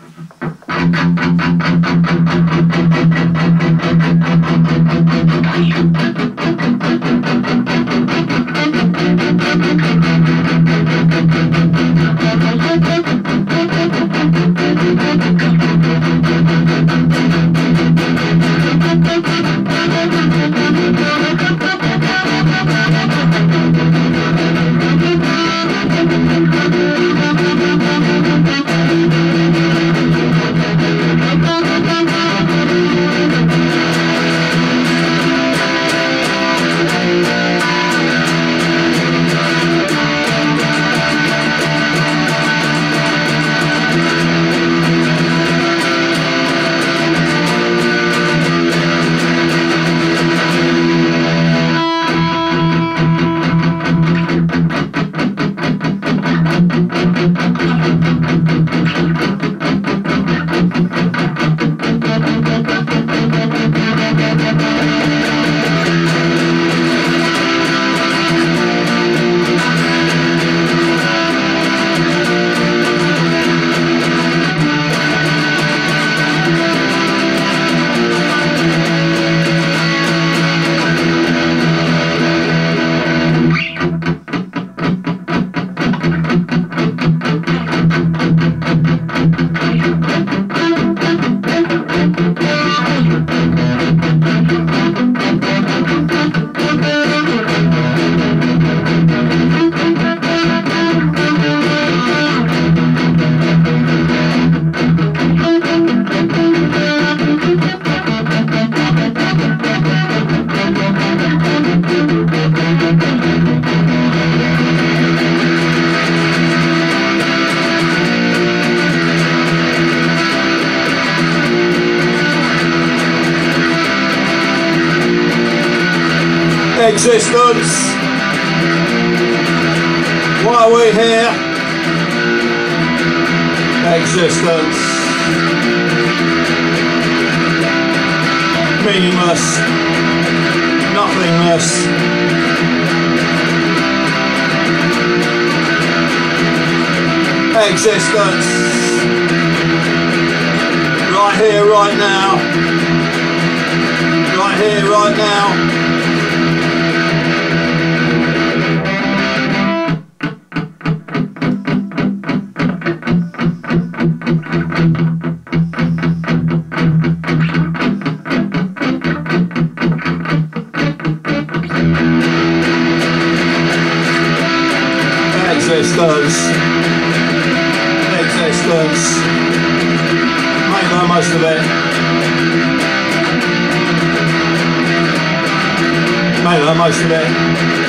Thank you. Existence. Why are we here? Existence. Meaningless. Nothingness. Existence. Right here, right now. Right here, right now. Existence, existence, make the most of it, make the most of it.